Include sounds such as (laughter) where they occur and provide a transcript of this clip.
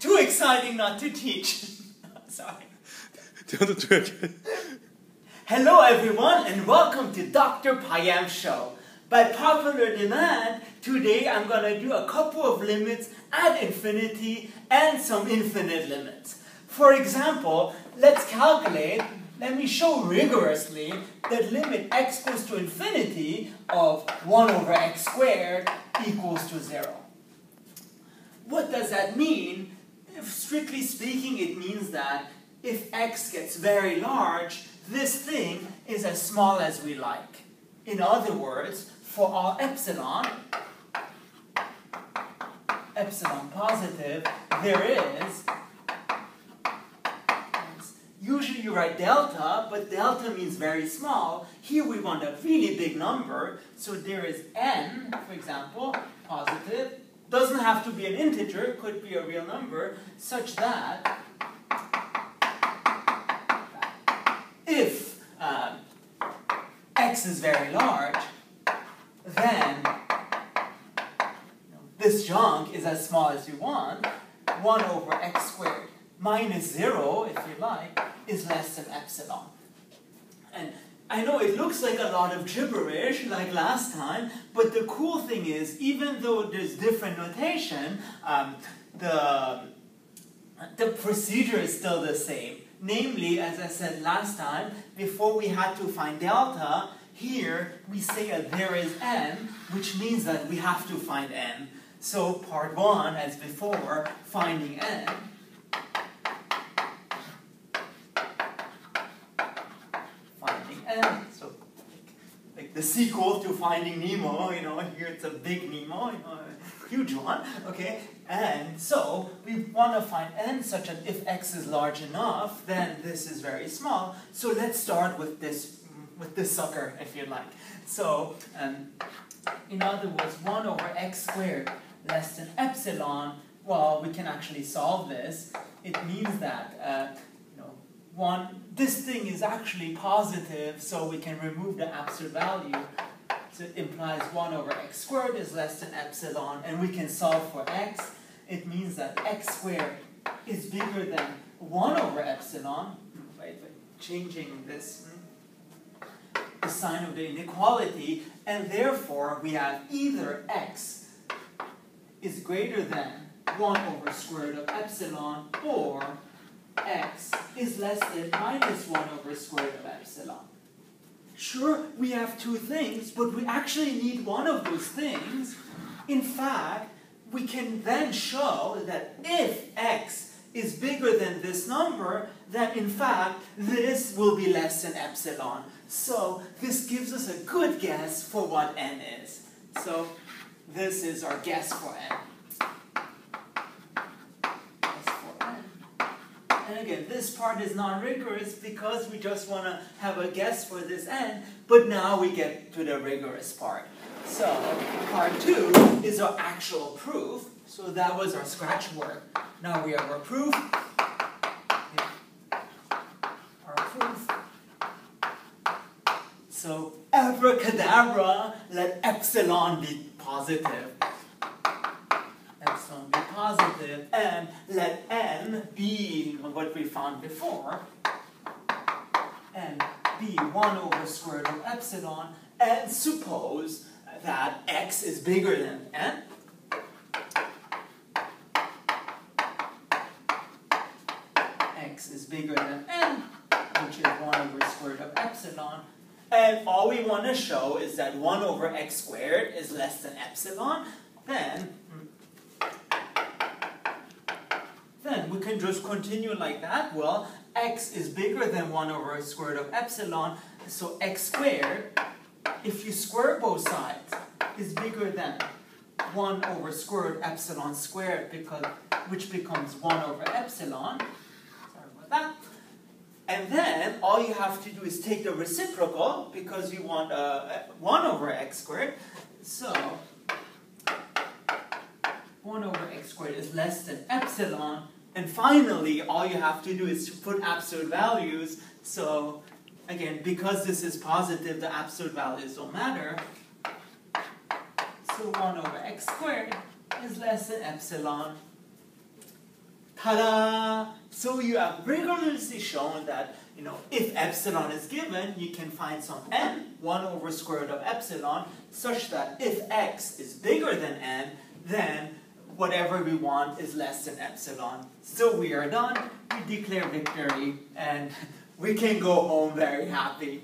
Too exciting not to teach. (laughs) Sorry. Do you want to? Hello everyone and welcome to Dr. Peyam's show. By popular demand, today I'm going to do a couple of limits at infinity and some infinite limits. For example, let's calculate, let me show rigorously that limit x goes to infinity of 1 over x squared equals to 0. What does that mean? Strictly speaking, it means that if x gets very large, this thing is as small as we like. In other words, for all epsilon, epsilon positive, there is, usually you write delta, but delta means very small. Here we want a really big number, so there is n, for example, positive, doesn't have to be an integer, could be a real number, such that if uh, x is very large, then this junk is as small as you want, 1 over x squared minus 0, if you like, is less than epsilon. And I know it looks like a lot of gibberish, like last time, but the cool thing is, even though there's different notation, um, the, the procedure is still the same. Namely, as I said last time, before we had to find delta, here we say that there is n, which means that we have to find n. So part one, as before, finding n. So, like the sequel to Finding Nemo, you know, here it's a big Nemo, you know, a huge one, okay? And so we want to find n such that if x is large enough, then this is very small. So let's start with this, with this sucker, if you like. So, um, in other words, 1 over x squared less than epsilon, well, we can actually solve this. It means that uh, one, this thing is actually positive, so we can remove the absolute value. So it implies 1 over x squared is less than epsilon, and we can solve for x. It means that x squared is bigger than 1 over epsilon, right, by changing this, hmm, the sign of the inequality, and therefore we have either x is greater than 1 over square root of epsilon, or x is less than minus 1 over square root of epsilon. Sure, we have two things, but we actually need one of those things. In fact, we can then show that if x is bigger than this number, then in fact, this will be less than epsilon. So this gives us a good guess for what n is. So this is our guess for n. And again, this part is non-rigorous because we just want to have a guess for this n, but now we get to the rigorous part. So, part two is our actual proof. So that was our scratch work. Now we have our proof. Our proof. So, abracadabra, let epsilon be positive epsilon be positive, and let n be what we found before, and be 1 over square root of epsilon, and suppose that x is bigger than n. x is bigger than n, which is 1 over square root of epsilon, and all we want to show is that 1 over x squared is less than epsilon, then then we just continue like that. Well, x is bigger than 1 over square root of epsilon, so x squared, if you square both sides, is bigger than 1 over square root epsilon squared, because, which becomes 1 over epsilon. Sorry about that. And then all you have to do is take the reciprocal, because you want uh, 1 over x squared. So 1 over x squared is less than epsilon. And finally, all you have to do is to put absolute values. So again, because this is positive, the absolute values don't matter. So 1 over x squared is less than epsilon Ta-da! So you have rigorously shown that you know if epsilon is given, you can find some n, 1 over square root of epsilon, such that if x is bigger than n, then whatever we want is less than epsilon. So we are done, we declare victory, and we can go home very happy.